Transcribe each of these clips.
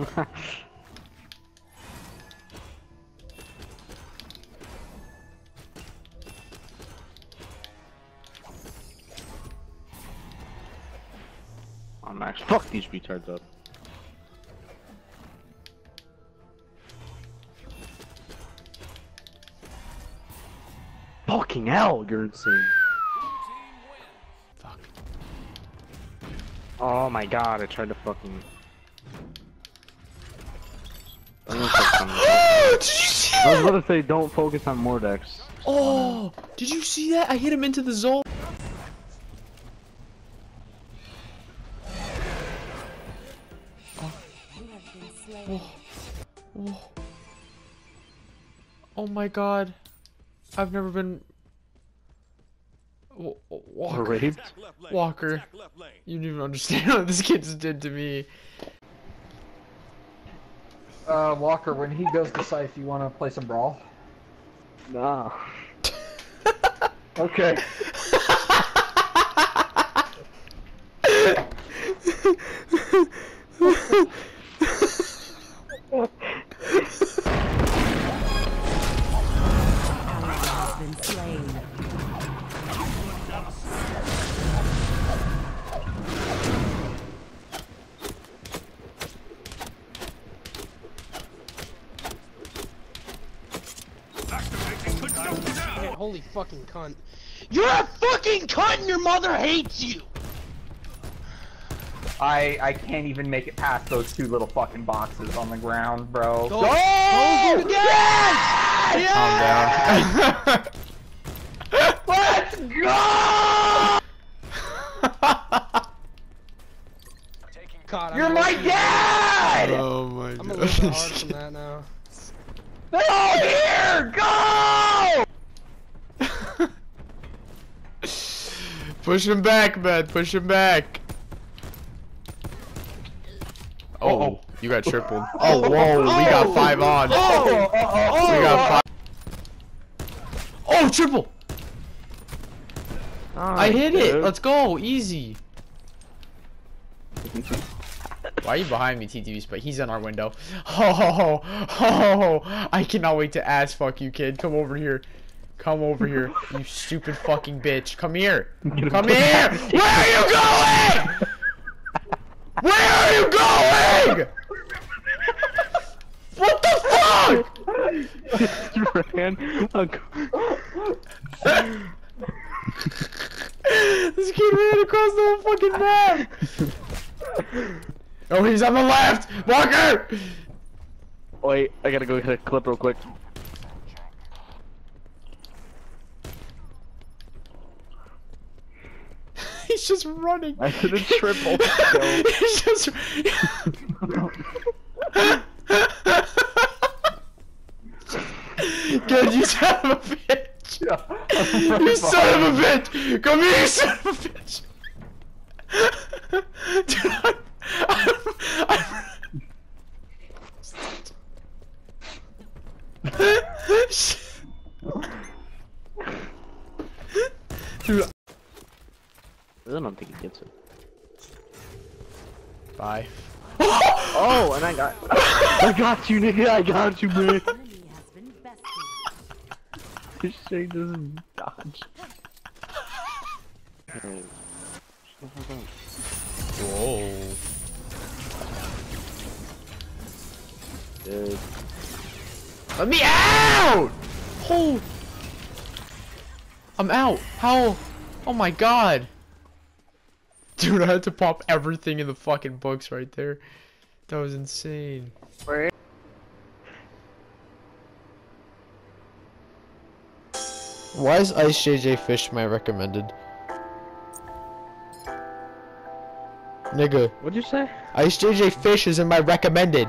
I'm oh, Max. Fuck these retards up. Fucking hell, you're insane. Fuck. Oh my god, I tried to fucking. I'm gonna focus on Oh, did you see I was about to say, don't focus on Mordex. Oh, did you see that? I hit him into the zone. Oh. Oh. Oh my god. I've never been. Wa- Walker. Raped? Walker. You don't even understand what this kid just did to me. Uh, Walker, when he goes to Scythe, you want to play some Brawl? Nah. okay. Holy fucking cunt. You're a fucking cunt and your mother hates you! I I can't even make it past those two little fucking boxes on the ground, bro. Go! Go! Yes! Calm down. Let's go! God, You're my gonna- dad! oh my god. I'm a little bit hard from that now. They're all here! Go! Push him back, man. Push him back. Oh, Oh. you got tripled. Oh, whoa. We got oh. five on. Oh, oh, oh, We got oh. five. Oh, triple. Oh, I hit it. Let's go. Easy. Why are you behind me, TTV But He's in our window. Oh, oh, I cannot wait to ass fuck you, kid. Come over here. Come over here, you stupid fucking bitch. Come here. Come here. Where are you going? Where are you going? What the fuck? you ran. ac- this kid ran across the whole fucking map. Oh, he's on the left. Walker. Wait, I gotta go hit a clip real quick. He's just running. I hit a triple. He's just. Good, you son of a bitch! You son of a bitch! Come here, you son of a bitch! Dude, I'm, I'm, I'm... I don't think he gets it. bye. Oh, and I got. I got you, nigga. I got you, man. Enemy has. This shit doesn't dodge. Hey. Shut the. Whoa. Dude. Let me out! Oh! I'm out. How? Oh my god. Dude, I had to pop everything in the fucking books right there. That was insane. Where? Why is Ice JJ Fish my recommended? Nigga, What'd you say? Ice JJ Fish is in my recommended.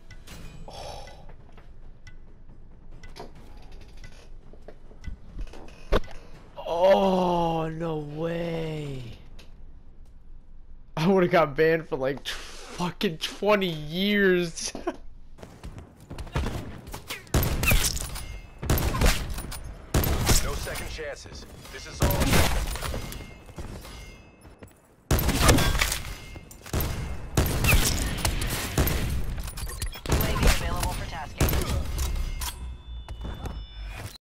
Oh. No way. I would have got banned for like t- fucking 20 years. No second chances. This is all.